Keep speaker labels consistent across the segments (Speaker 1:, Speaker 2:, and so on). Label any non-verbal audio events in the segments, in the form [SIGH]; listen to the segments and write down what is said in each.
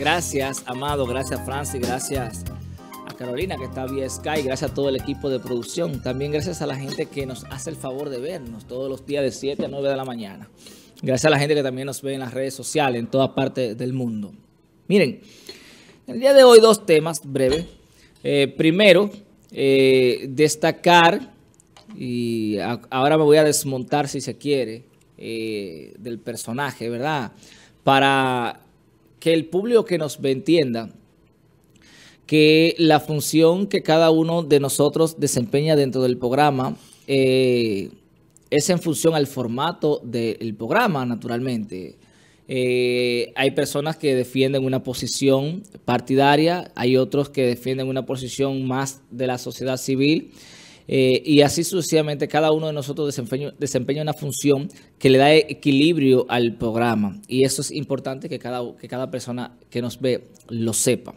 Speaker 1: Gracias, Amado. Gracias, Francis. Gracias a Carolina, que está vía Sky. Gracias a todo el equipo de producción. También gracias a la gente que nos hace el favor de vernos todos los días de 7 a 9 de la mañana. Gracias a la gente que también nos ve en las redes sociales en toda parte del mundo. Miren, el día de hoy dos temas breves. Eh, primero, eh, destacar, y ahora me voy a desmontar si se quiere, eh, del personaje, ¿verdad? Para que el público que nos ve entienda que la función que cada uno de nosotros desempeña dentro del programa es en función al formato del programa, naturalmente. Eh, hay personas que defienden una posición partidaria, hay otros que defienden una posición más de la sociedad civil eh, y así sucesivamente cada uno de nosotros desempeña, desempeña, una función que le da equilibrio al programa y eso es importante que cada, que cada persona que nos ve lo sepa.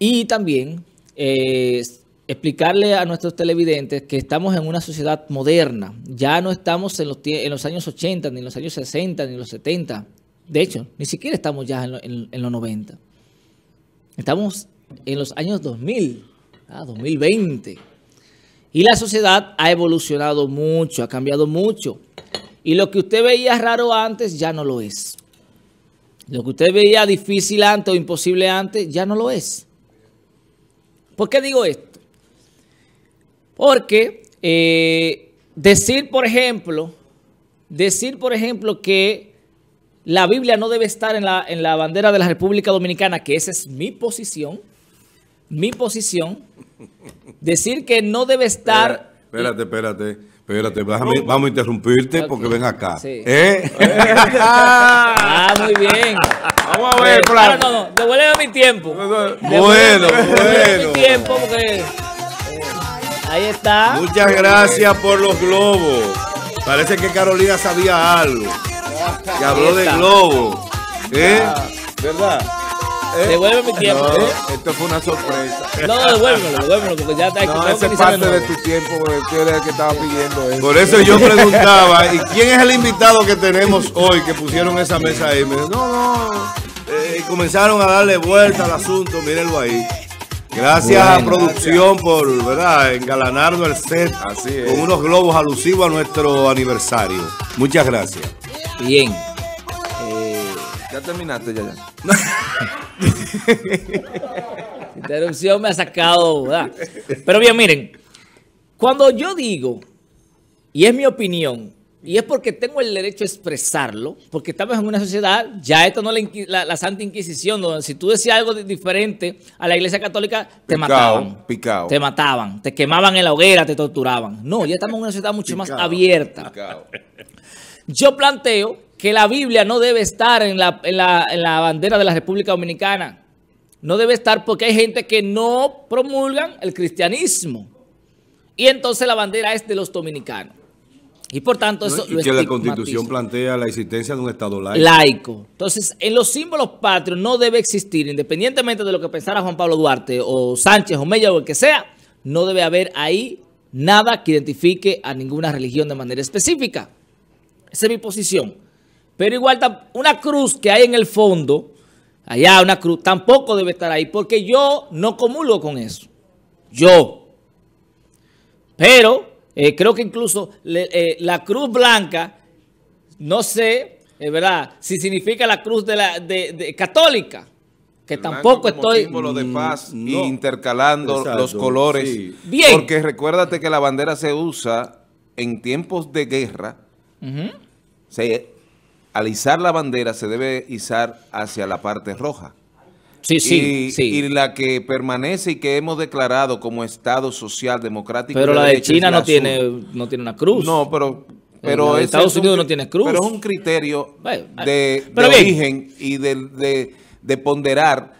Speaker 1: Y también eh, explicarle a nuestros televidentes que estamos en una sociedad moderna. Ya no estamos en los, en los años 80, ni en los años 60, ni en los 70. De hecho, ni siquiera estamos ya en, los 90. Estamos en los años 2000, 2020. Y la sociedad ha evolucionado mucho, ha cambiado mucho. Y lo que usted veía raro antes ya no lo es. Lo que usted veía difícil antes o imposible antes ya no lo es. ¿Por qué digo esto? Porque eh, decir, por ejemplo, decir, por ejemplo, que la Biblia no debe estar en la, en la bandera de la República Dominicana, que esa es mi posición, mi posición, decir que no debe estar...
Speaker 2: Espérate, espérate. Espérate, vamos a interrumpirte porque ven acá.
Speaker 1: ¿Eh? ah, muy bien.
Speaker 2: Vamos a ver,
Speaker 1: claro. No, no, devuélveme mi tiempo. Bueno,
Speaker 2: bueno. mi
Speaker 1: tiempo porque... Ahí está.
Speaker 2: Muchas gracias por los globos. Parece que Carolina sabía algo. Que habló de globos. ¿Eh? ¿Verdad?
Speaker 1: ¿Eh? Devuelve mi tiempo.
Speaker 2: No, ¿eh? Esto fue una sorpresa.
Speaker 1: No, devuélvelo, devuélvelo, porque ya está
Speaker 2: No, esa es parte de tu tiempo, porque tú eres el que estaba pidiendo eso. Por eso yo preguntaba, ¿y quién es el invitado que tenemos hoy que pusieron esa mesa ahí? Me dijo, no, no. Eh, comenzaron a darle vuelta al asunto, mírenlo ahí. Gracias a producción por ¿verdad? engalanarnos el set con unos globos alusivos a nuestro aniversario. Muchas gracias.
Speaker 1: Bien.
Speaker 2: Ya terminaste, ya,
Speaker 1: ya. [LAUGHS] Interrupción me ha sacado, ¿verdad? Pero bien, miren, cuando yo digo, y es mi opinión, y es porque tengo el derecho a expresarlo, porque estamos en una sociedad, ya esto no es la, Santa Inquisición, donde si tú decías algo diferente a la Iglesia Católica, te mataban.
Speaker 2: Picao.
Speaker 1: Te mataban, te quemaban en la hoguera, te torturaban. No, ya estamos en una sociedad mucho más abierta. Yo planteo que la Biblia no debe estar en la, en la bandera de la República Dominicana. No debe estar porque hay gente que no promulgan el cristianismo. Y entonces la bandera es de los dominicanos. Y por tanto eso
Speaker 2: y que la Constitución plantea la existencia de un Estado laico.
Speaker 1: Laico. Entonces, en los símbolos patrios no debe existir, independientemente de lo que pensara Juan Pablo Duarte o Sánchez o Mella o el que sea, no debe haber ahí nada que identifique a ninguna religión de manera específica. Esa es mi posición. Pero igual, una cruz que hay en el fondo, allá una cruz, tampoco debe estar ahí, porque yo no comulgo con eso. Yo. Pero eh, creo que incluso eh, la cruz blanca, no sé, es verdad, si significa la cruz de la de, católica, que tampoco estoy...
Speaker 2: símbolo de paz mm, intercalando los colores. Bien. Porque recuérdate que la bandera se usa en tiempos de guerra. Al izar la bandera se debe izar hacia la parte roja.
Speaker 1: Sí, sí,
Speaker 2: y,
Speaker 1: sí.
Speaker 2: Y la que permanece y que hemos declarado como Estado Social Democrático.
Speaker 1: Pero la de China no tiene, no tiene una cruz.
Speaker 2: No, pero... pero
Speaker 1: Estados Unidos no tiene cruz.
Speaker 2: Pero es un criterio de, origen y de, de, ponderar,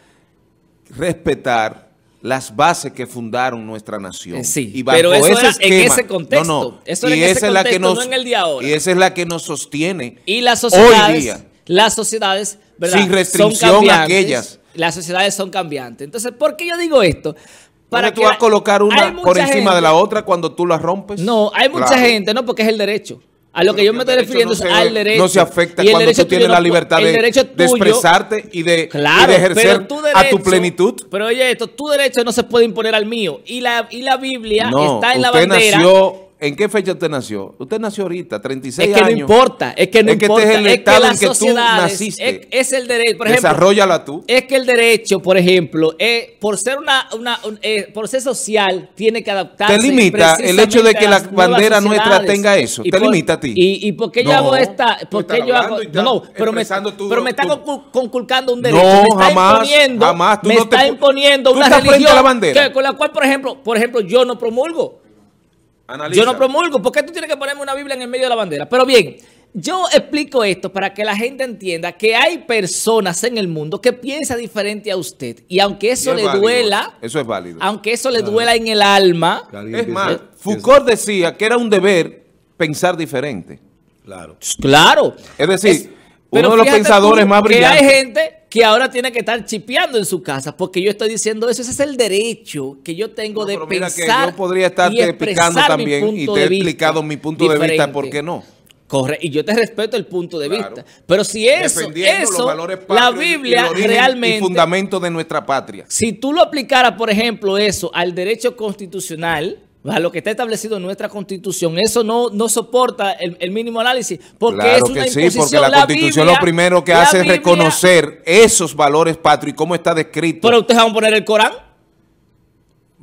Speaker 2: respetar las bases que fundaron nuestra nación.
Speaker 1: Eh, sí, y pero eso ese en ese contexto. No, no. Eso
Speaker 2: y
Speaker 1: esa
Speaker 2: es la que nos,
Speaker 1: no en el día ahora.
Speaker 2: Y esa es la que nos sostiene
Speaker 1: y las sociedades, hoy día. Las sociedades, ¿verdad?
Speaker 2: Sin restricción a aquellas
Speaker 1: las sociedades son cambiantes. Entonces, ¿por qué yo digo esto?
Speaker 2: Para tú vas a colocar una por encima de la otra cuando tú la rompes.
Speaker 1: No, hay mucha gente, no, porque es el derecho. A lo que yo me estoy refiriendo
Speaker 2: no
Speaker 1: es al derecho.
Speaker 2: No se afecta cuando tú tienes la libertad de, de, expresarte y de,
Speaker 1: claro,
Speaker 2: y de ejercer
Speaker 1: tu
Speaker 2: derecho, a tu plenitud.
Speaker 1: Pero oye, esto, tu derecho no se puede imponer al mío. Y la, y la Biblia
Speaker 2: no,
Speaker 1: está en la
Speaker 2: bandera.
Speaker 1: Nació
Speaker 2: ¿En qué fecha usted nació? Usted nació ahorita, 36
Speaker 1: años. Es que
Speaker 2: no
Speaker 1: importa, es que no
Speaker 2: es que
Speaker 1: importa.
Speaker 2: Este es el
Speaker 1: es
Speaker 2: estado
Speaker 1: que
Speaker 2: en que tú naciste.
Speaker 1: Es, es, el derecho, por ejemplo.
Speaker 2: Desarrollala tú.
Speaker 1: Es que el derecho, por ejemplo, es, por ser una, una eh, por ser social, tiene que adaptarse.
Speaker 2: Te limita el hecho de que la bandera nuestra tenga eso.
Speaker 1: Y
Speaker 2: te
Speaker 1: por,
Speaker 2: limita a ti.
Speaker 1: Y, y por qué yo hago esta, por qué yo hago, no, no, pero me,
Speaker 2: tu,
Speaker 1: pero me está
Speaker 2: tu,
Speaker 1: conculcando un derecho.
Speaker 2: No,
Speaker 1: me está
Speaker 2: jamás,
Speaker 1: imponiendo,
Speaker 2: jamás. Tú
Speaker 1: me
Speaker 2: no
Speaker 1: está
Speaker 2: te,
Speaker 1: imponiendo
Speaker 2: tú
Speaker 1: una
Speaker 2: estás
Speaker 1: religión
Speaker 2: la bandera.
Speaker 1: Que, con la cual, por ejemplo, por ejemplo, yo no promulgo.
Speaker 2: Analiza.
Speaker 1: Yo no promulgo. ¿Por qué tú tienes que ponerme una Biblia en el medio de la bandera? Pero bien, yo explico esto para que la gente entienda que hay personas en el mundo que piensan diferente a usted. Y aunque eso le
Speaker 2: válido,
Speaker 1: duela...
Speaker 2: Eso es válido.
Speaker 1: Aunque eso le duela en el alma...
Speaker 2: Es más, Foucault decía que era un deber pensar diferente.
Speaker 1: Claro. Claro.
Speaker 2: Es decir... Es, uno de los pensadores
Speaker 1: tú,
Speaker 2: más brillantes.
Speaker 1: Que hay gente que ahora tiene que estar chipeando en su casa porque yo estoy diciendo eso. Ese es el derecho que yo tengo
Speaker 2: no,
Speaker 1: de
Speaker 2: pero mira
Speaker 1: pensar.
Speaker 2: Que yo podría estarte explicando también y te he explicado mi punto diferente. de vista. ¿Por qué no?
Speaker 1: Corre, y yo te respeto el punto de claro. vista. Pero si eso, eso la Biblia
Speaker 2: y
Speaker 1: realmente...
Speaker 2: Y fundamento de nuestra patria.
Speaker 1: Si tú lo aplicaras, por ejemplo, eso al derecho constitucional a lo que está establecido en nuestra constitución, eso no, no soporta el, el mínimo análisis, porque
Speaker 2: claro
Speaker 1: es una
Speaker 2: que sí, porque la,
Speaker 1: la
Speaker 2: constitución
Speaker 1: Biblia,
Speaker 2: lo primero que hace Biblia, es reconocer esos valores patrios y cómo está descrito.
Speaker 1: Pero ustedes van a poner el Corán.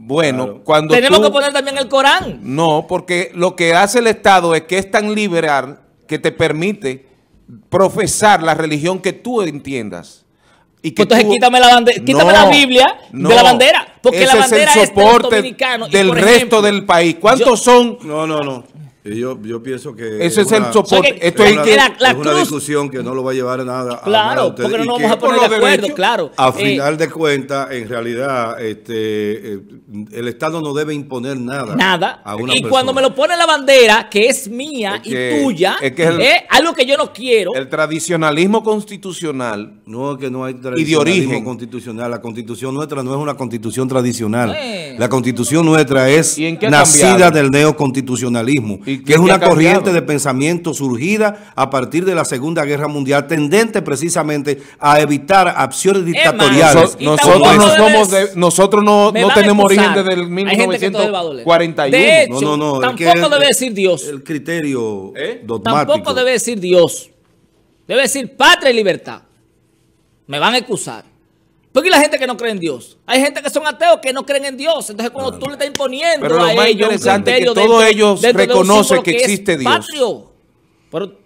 Speaker 2: Bueno, claro. cuando
Speaker 1: Tenemos
Speaker 2: tú,
Speaker 1: que poner también el Corán.
Speaker 2: No, porque lo que hace el Estado es que es tan liberal que te permite profesar la religión que tú entiendas.
Speaker 1: Y que Entonces tú, quítame, la, bandera, quítame
Speaker 2: no,
Speaker 1: la Biblia
Speaker 2: no,
Speaker 1: de la bandera. Porque
Speaker 2: ese
Speaker 1: la bandera
Speaker 2: es el soporte
Speaker 1: es
Speaker 2: del
Speaker 1: y por
Speaker 2: resto
Speaker 1: ejemplo,
Speaker 2: del país. ¿Cuántos
Speaker 1: yo,
Speaker 2: son?
Speaker 3: No, no, no. Yo, yo pienso que
Speaker 2: ese es,
Speaker 3: una,
Speaker 2: el soporte. Esto
Speaker 3: es,
Speaker 2: es,
Speaker 3: una,
Speaker 2: que,
Speaker 1: la, la
Speaker 3: es una
Speaker 1: cruz,
Speaker 3: discusión que no lo va a llevar a nada.
Speaker 1: Claro,
Speaker 3: a nada
Speaker 1: porque no nos vamos a poner de acuerdo, claro.
Speaker 3: A
Speaker 1: eh,
Speaker 3: final de cuentas, en realidad, este, eh, el Estado no debe imponer nada.
Speaker 1: Nada.
Speaker 3: A una
Speaker 1: y
Speaker 3: persona.
Speaker 1: cuando me lo pone la bandera, que es mía
Speaker 2: Es que-
Speaker 1: y tuya,
Speaker 2: es que el-
Speaker 1: es algo que yo no quiero.
Speaker 2: el tradicionalismo constitucional
Speaker 3: No, que no hay
Speaker 2: de
Speaker 3: tradicionalismo
Speaker 2: origen.
Speaker 3: constitucional. La constitución nuestra no es una constitución tradicional.
Speaker 1: Eh.
Speaker 3: La constitución nuestra es
Speaker 2: ¿Y en qué ha
Speaker 3: nacida
Speaker 2: cambiado?
Speaker 3: del neoconstitucionalismo,
Speaker 2: ¿Y
Speaker 3: que es una corriente de pensamiento surgida a partir de la Segunda Guerra Mundial, tendente precisamente a evitar acciones dictatoriales.
Speaker 2: Nosotros no
Speaker 1: debes-
Speaker 2: somos de- nosotros no,
Speaker 1: Me
Speaker 2: no
Speaker 1: van a
Speaker 2: tenemos origen desde el
Speaker 1: Hay gente que todo le va a doler.
Speaker 2: 1941.
Speaker 1: De hecho,
Speaker 3: No, no, no. es que
Speaker 1: tampoco
Speaker 3: es-
Speaker 1: debe decir Dios.
Speaker 3: El criterio
Speaker 2: ¿Eh?
Speaker 3: dogmático.
Speaker 1: Tampoco debe decir Dios. Debe decir patria y libertad. Me van a excusar. Porque la gente que no cree en Dios. Hay gente que son ateos que no creen en Dios. Entonces, cuando tú le estás imponiendo
Speaker 2: Pero lo
Speaker 1: a
Speaker 2: más
Speaker 1: ellos un
Speaker 2: interesante es que
Speaker 1: criterio
Speaker 2: todos
Speaker 1: dentro-
Speaker 2: ellos reconocen que
Speaker 1: es
Speaker 2: existe Dios.
Speaker 1: patrio. Pero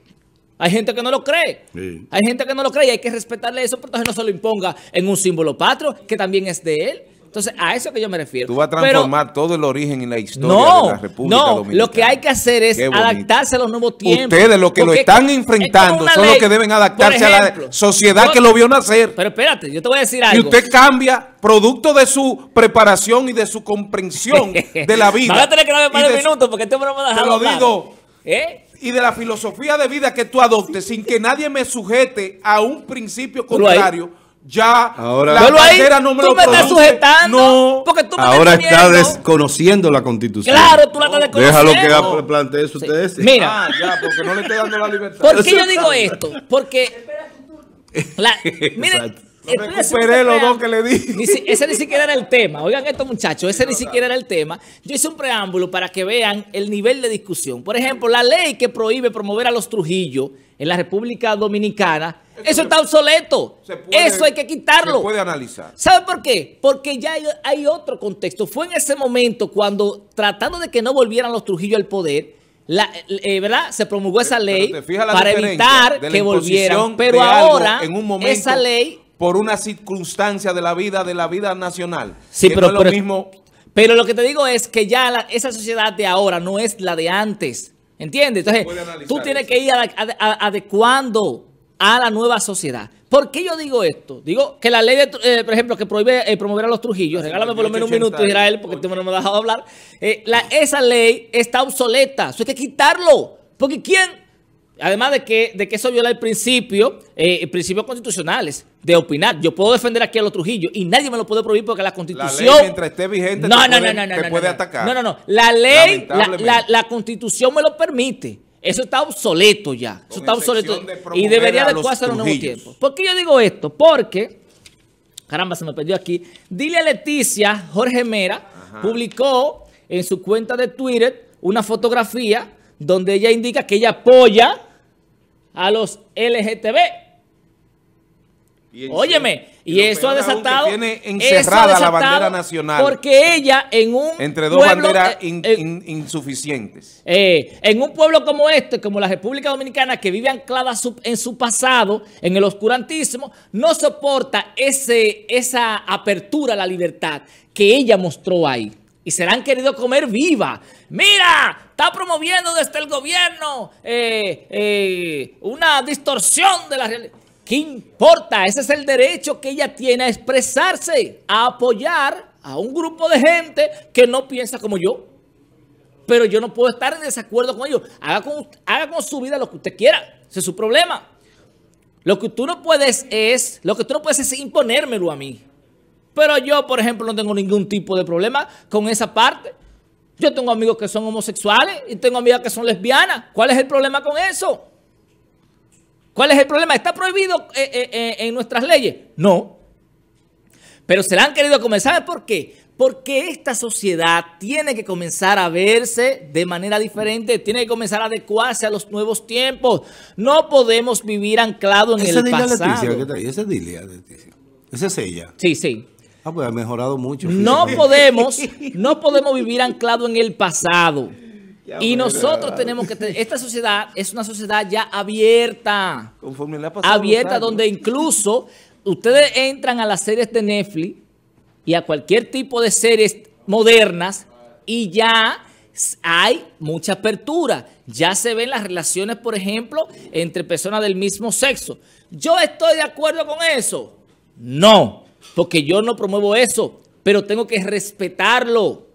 Speaker 1: hay gente que no lo cree.
Speaker 3: Sí.
Speaker 1: Hay gente que no lo cree y hay que respetarle eso, pero entonces no se lo imponga en un símbolo patrio que también es de él. Entonces, a eso que yo me refiero.
Speaker 2: Tú vas a
Speaker 1: Pero-
Speaker 2: transformar todo el origen y la historia de
Speaker 1: no,
Speaker 2: la República
Speaker 1: no,
Speaker 2: Dominicana.
Speaker 1: lo que hay que hacer es adaptarse a los nuevos tiempos.
Speaker 2: Ustedes, los que lo están enfrentando, son los que deben adaptarse a la sociedad
Speaker 1: yo-
Speaker 2: que lo vio nacer.
Speaker 1: Pero espérate, yo te voy a decir
Speaker 2: Y
Speaker 1: algo.
Speaker 2: usted cambia producto de su preparación y de su comprensión [LAUGHS] de la vida.
Speaker 1: Van a tener que darme más
Speaker 2: y
Speaker 1: de minutos porque este no me
Speaker 2: Te lo digo.
Speaker 1: ¿Eh?
Speaker 2: Y de la filosofía de vida que tú adoptes sin que nadie me sujete a un principio contrario, ya
Speaker 3: Ahora-
Speaker 2: la
Speaker 1: Velo ahí,
Speaker 2: no me
Speaker 1: tú
Speaker 2: lo
Speaker 1: me estás sujetando.
Speaker 2: No.
Speaker 1: Porque tú me
Speaker 3: Ahora
Speaker 1: estás
Speaker 3: está desconociendo la constitución.
Speaker 1: Claro, tú la estás
Speaker 3: Déjalo que
Speaker 1: desconociendo.
Speaker 3: plantee eso usted. ese.
Speaker 1: Mira,
Speaker 2: Ah, ya, porque no le estoy dando la libertad.
Speaker 1: ¿por qué yo digo esto? Porque... La, [LAUGHS] miren,
Speaker 2: Recuperé los dos que le di.
Speaker 1: Ni si- ese ni siquiera era el tema. Oigan esto, muchachos, ese ni siquiera era el tema. Yo hice un preámbulo para que vean el nivel de discusión. Por ejemplo, la ley que prohíbe promover a los Trujillo en la República Dominicana, eso, está obsoleto.
Speaker 2: Puede-
Speaker 1: eso hay que quitarlo.
Speaker 2: Se puede analizar.
Speaker 1: ¿Sabe por qué? Porque ya hay, hay otro contexto. Fue en ese momento cuando, tratando de que no volvieran los Trujillo al poder, la, eh, ¿verdad? Se promulgó esa ley
Speaker 2: Pero
Speaker 1: para evitar que volvieran. Pero ahora,
Speaker 2: en un momento
Speaker 1: esa ley
Speaker 2: por una circunstancia de la vida de la vida nacional.
Speaker 1: Sí, pero-
Speaker 2: no es
Speaker 1: pero-
Speaker 2: lo mismo.
Speaker 1: Pero lo que te digo es que ya la- esa sociedad de ahora no es la de antes. ¿Entiendes? Entonces, tú tienes
Speaker 2: eso.
Speaker 1: que ir adecuando a la nueva sociedad. ¿Por qué yo digo esto? Digo que la ley, de, eh, por ejemplo, que prohíbe eh, promover a los Trujillos, regálame por lo menos un minuto,
Speaker 2: 80,
Speaker 1: Israel, porque tú no me has dejado hablar. Eh, la- esa ley está obsoleta. Eso hay que quitarlo. Porque ¿quién? Además de que, de que eso viola el principio, eh, principios constitucionales de opinar. Yo puedo defender aquí a los Trujillos y nadie me lo puede prohibir porque la
Speaker 2: La
Speaker 1: constitución...
Speaker 2: ley mientras esté vigente
Speaker 1: No,
Speaker 2: te
Speaker 1: no,
Speaker 2: puede,
Speaker 1: no, no, no,
Speaker 2: te
Speaker 1: no,
Speaker 2: puede
Speaker 1: no.
Speaker 2: atacar.
Speaker 1: No, no, no. La ley, la- la constitución me lo permite. Eso está obsoleto ya. Eso está obsoleto.
Speaker 4: de
Speaker 1: Y debería
Speaker 4: a los
Speaker 1: adecuarse a los nuevos tiempos. ¿Por qué yo digo esto? Porque, caramba, se me perdió aquí. Dile a Leticia, Jorge Mera, publicó en su cuenta de Twitter una fotografía donde ella indica que ella apoya a los LGTB.
Speaker 4: Y
Speaker 1: Óyeme, y, eso ha desatado.
Speaker 4: Tiene encerrada la bandera nacional
Speaker 1: Porque ella en un.
Speaker 4: entre dos
Speaker 1: pueblo,
Speaker 4: banderas
Speaker 1: eh,
Speaker 4: in-
Speaker 1: eh,
Speaker 4: in- insuficientes.
Speaker 1: eh, en un pueblo como este, como la República Dominicana, que vive anclada su- en su pasado, en el oscurantismo, no soporta ese, esa apertura a la libertad que ella mostró ahí. Y se la han querido comer viva. Mira, está promoviendo desde el gobierno una distorsión de la realidad. ¿Qué importa? Ese es el derecho que ella tiene a expresarse, a apoyar a un grupo de gente que no piensa como yo pero yo no puedo estar en desacuerdo con ellos. Haga con, su vida lo que usted quiera. Ese es su problema. Lo que tú no puedes es, lo que tú no puedes es imponérmelo a mí. Pero yo, por ejemplo, no tengo ningún tipo de problema con esa parte. Yo tengo amigos que son homosexuales y tengo amigas que son lesbianas. ¿Cuál es el problema con eso? ¿Cuál es el problema? ¿Está prohibido eh, eh, eh, en nuestras leyes? No. Pero se la han querido comer. ¿Sabe por qué? Porque esta sociedad tiene que comenzar a verse de manera diferente, tiene que comenzar a adecuarse a los nuevos tiempos. No podemos vivir anclados en
Speaker 3: Esa
Speaker 1: el pasado.
Speaker 3: Esa es Dilia Leticia. Esa es ella.
Speaker 1: Sí, sí.
Speaker 3: Ah, pues ha mejorado mucho.
Speaker 1: No podemos, [LAUGHS] no podemos vivir anclado en el pasado. Y nosotros tenemos que tener, esta sociedad es una sociedad ya abierta.
Speaker 4: Conforme le ha pasado
Speaker 1: abierta donde incluso ustedes entran a las series de Netflix y a cualquier tipo de series modernas y ya hay mucha apertura. Ya se ven las relaciones, por ejemplo, entre personas del mismo sexo. ¿Yo estoy de acuerdo con eso? No, porque yo no promuevo eso, pero tengo que respetarlo.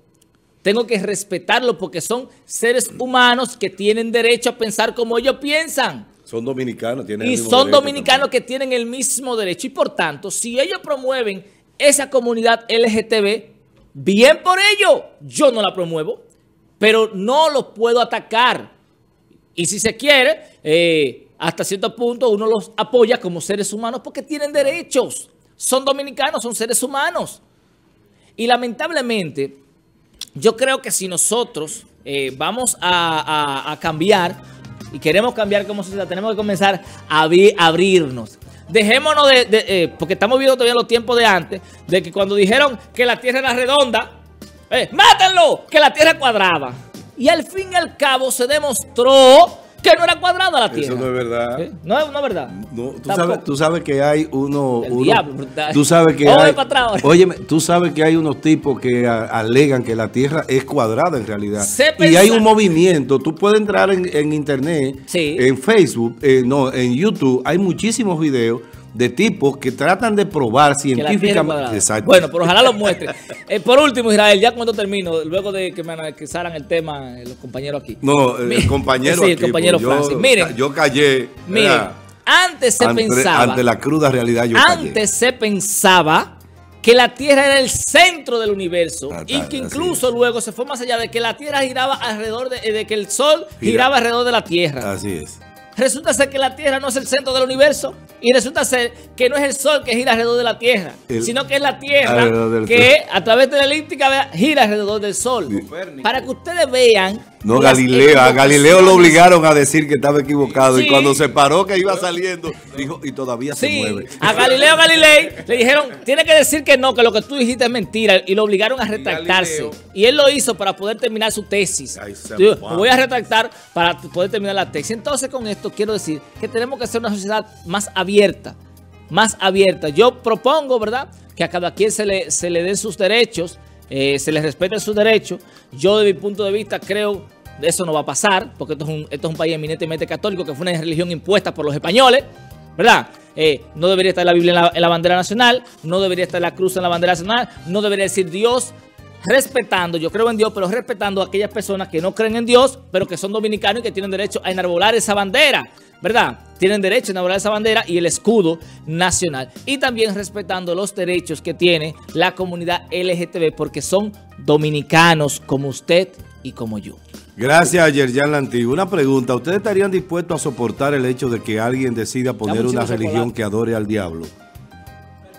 Speaker 1: Tengo que respetarlo porque son seres humanos que tienen derecho a pensar como ellos piensan.
Speaker 3: Son dominicanos, tienen el
Speaker 1: Y
Speaker 3: mismo
Speaker 1: son dominicanos que tienen el mismo derecho. Y por tanto, si ellos promueven esa comunidad LGTB, bien por ello. Yo no la promuevo, pero no los puedo atacar. Y si se quiere, eh, hasta cierto punto uno los apoya como seres humanos porque tienen derechos. Son dominicanos, son seres humanos. Y lamentablemente, yo creo que si nosotros eh, vamos a, cambiar y queremos cambiar como sociedad, tenemos que comenzar a abri- abrirnos. Dejémonos de, eh, porque estamos viendo todavía los tiempos de antes, de que cuando dijeron que la Tierra era redonda, eh, ¡mátenlo! Que la Tierra es cuadrada. Y al fin y al cabo se demostró que no era cuadrada la Tierra.
Speaker 3: Eso no es verdad.
Speaker 1: No, es- es verdad.
Speaker 3: No, tú, sabes, tú sabes que hay uno,
Speaker 1: El
Speaker 3: uno-
Speaker 1: diablo,
Speaker 3: tú sabes que [LAUGHS] hay, óyeme, tú sabes que hay unos tipos que a- alegan que la Tierra es cuadrada en realidad.
Speaker 1: Se
Speaker 3: y hay un movimiento, tú puedes entrar en, en internet,
Speaker 1: Sí.
Speaker 3: en Facebook, eh, no, en YouTube, hay muchísimos videos de tipos que tratan de probar científicamente. Exacto.
Speaker 1: Bueno, pero ojalá lo muestre. [LAUGHS] Eh, por último, Israel, ya cuando termino, luego de que me analizaran el tema eh, los compañeros aquí.
Speaker 3: no, eh, el compañero, [LAUGHS]
Speaker 1: Sí, el
Speaker 3: aquí,
Speaker 1: compañero
Speaker 3: pues, yo,
Speaker 1: Francis. Miren,
Speaker 3: yo callé.
Speaker 1: miren, antes se
Speaker 3: ante,
Speaker 1: pensaba,
Speaker 3: ante la cruda realidad yo callé.
Speaker 1: antes se pensaba que la Tierra era el centro del universo
Speaker 3: Ah,
Speaker 1: y que incluso luego se fue más allá de que la Tierra giraba alrededor de, de que el Sol
Speaker 3: Gira.
Speaker 1: giraba alrededor de la Tierra.
Speaker 3: Así es.
Speaker 1: Resulta ser que la Tierra no es el centro del universo y resulta ser que no es el Sol que gira alrededor de la Tierra,
Speaker 3: El-
Speaker 1: sino que es la Tierra que a través de la elíptica gira alrededor del Sol. Para que ustedes vean.
Speaker 3: No, Galileo, a Galileo lo obligaron a decir que estaba equivocado
Speaker 1: Sí.
Speaker 3: y cuando se paró que iba saliendo, dijo, y todavía se mueve.
Speaker 1: a Galileo Galilei le dijeron, tiene que decir que no, que lo que tú dijiste es mentira, y lo obligaron a retractarse. Y él lo hizo para poder terminar su tesis.
Speaker 3: Va.
Speaker 1: me voy a retractar para poder terminar la tesis. Entonces, con esto quiero decir que tenemos que ser una sociedad más abierta, más abierta. Yo propongo, ¿verdad?, que a cada quien se le, se le den sus derechos, eh, se les respeten sus derechos. Yo, de mi punto de vista, creo eso no va a pasar, porque esto es un, esto es un país eminentemente católico, que fue una religión impuesta por los españoles. ¿verdad? Eh, no debería estar la Biblia en la bandera nacional, no debería estar la cruz en la bandera nacional, no debería decir Dios, respetando, yo creo en Dios, pero respetando a aquellas personas que no creen en Dios, pero que son dominicanos y que tienen derecho a enarbolar esa bandera, ¿verdad? Tienen derecho a enarbolar esa bandera y el escudo nacional. Y también respetando los derechos que tiene la comunidad LGTB, porque son dominicanos como usted y como yo.
Speaker 3: Gracias, Yerjan Lantigua. Una pregunta, ¿ustedes estarían dispuestos a soportar el hecho de que alguien decida poner una religión
Speaker 1: chocolate.
Speaker 3: que adore al diablo?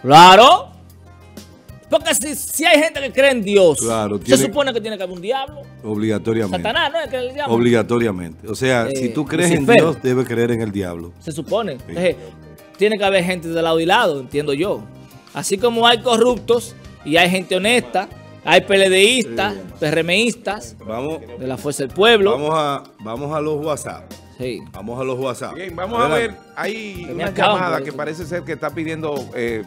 Speaker 1: Claro. Porque si, si hay gente que cree en Dios,
Speaker 3: Claro,
Speaker 1: se supone que tiene que haber un diablo.
Speaker 3: Obligatoriamente.
Speaker 1: Satanás, ¿no? Es que le llaman.
Speaker 3: Obligatoriamente. O sea,
Speaker 1: Eh,
Speaker 3: si tú crees en. Dios, debes creer en el diablo.
Speaker 1: Se supone. Entonces, tiene que haber gente de lado y lado, entiendo yo. Así como hay corruptos y hay gente honesta, hay PLDistas, PRMistas,
Speaker 3: Vamos,
Speaker 1: de la Fuerza del Pueblo.
Speaker 3: vamos, a, vamos a los WhatsApp.
Speaker 1: Sí.
Speaker 3: Vamos a los WhatsApp.
Speaker 4: Bien, vamos a ver, hay una llamada que parece ser que está pidiendo eh,